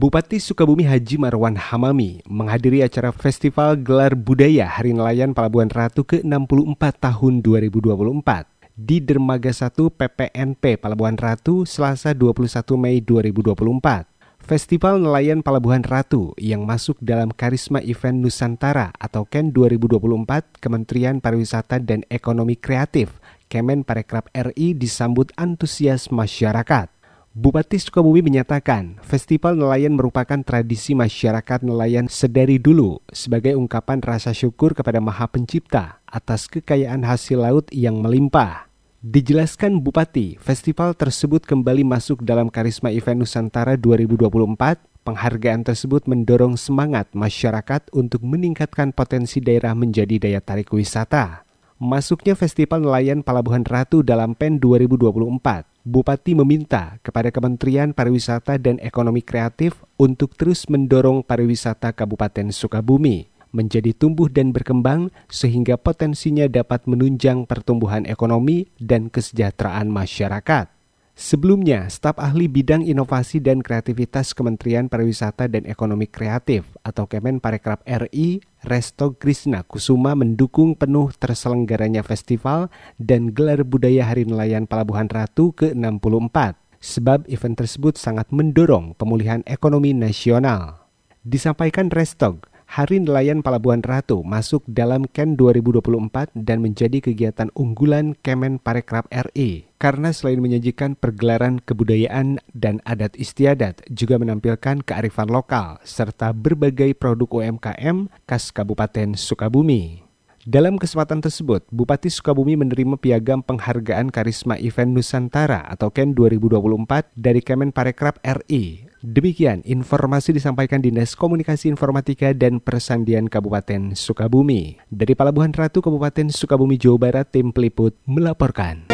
Bupati Sukabumi Haji Marwan Hamami menghadiri acara Festival Gelar Budaya Hari Nelayan Pelabuhan Ratu ke-64 tahun 2024 di Dermaga 1 PPNP Pelabuhan Ratu Selasa 21 Mei 2024. Festival Nelayan Pelabuhan Ratu yang masuk dalam Karisma Event Nusantara atau KEN 2024 Kementerian Pariwisata dan Ekonomi Kreatif Kemen Parekraf RI disambut antusias masyarakat. Bupati Sukabumi menyatakan, festival nelayan merupakan tradisi masyarakat nelayan sedari dulu sebagai ungkapan rasa syukur kepada Maha Pencipta atas kekayaan hasil laut yang melimpah. Dijelaskan Bupati, festival tersebut kembali masuk dalam Karisma Event Nusantara 2024. Penghargaan tersebut mendorong semangat masyarakat untuk meningkatkan potensi daerah menjadi daya tarik wisata. Masuknya Festival Nelayan Palabuhan Ratu dalam PEN 2024 Bupati meminta kepada Kementerian Pariwisata dan Ekonomi Kreatif untuk terus mendorong pariwisata Kabupaten Sukabumi menjadi tumbuh dan berkembang sehingga potensinya dapat menunjang pertumbuhan ekonomi dan kesejahteraan masyarakat. Sebelumnya, staf ahli bidang inovasi dan kreativitas Kementerian Pariwisata dan Ekonomi Kreatif atau Kemen Parekraf RI, Resto Krishna Kusuma mendukung penuh terselenggaranya festival dan gelar budaya Hari Nelayan Pelabuhan Ratu ke-64 sebab event tersebut sangat mendorong pemulihan ekonomi nasional. Disampaikan Restog, Hari Nelayan Pelabuhan Ratu masuk dalam KEN 2024 dan menjadi kegiatan unggulan Kemen Parekraf RI karena selain menyajikan pergelaran kebudayaan dan adat istiadat juga menampilkan kearifan lokal serta berbagai produk UMKM khas Kabupaten Sukabumi. Dalam kesempatan tersebut, Bupati Sukabumi menerima piagam penghargaan Karisma Event Nusantara atau KEN 2024 dari Kemen Parekraf RI Demikian informasi disampaikan Dinas Komunikasi Informatika dan Persandian Kabupaten Sukabumi. Dari Pelabuhan Ratu Kabupaten Sukabumi, Jawa Barat, tim peliput melaporkan.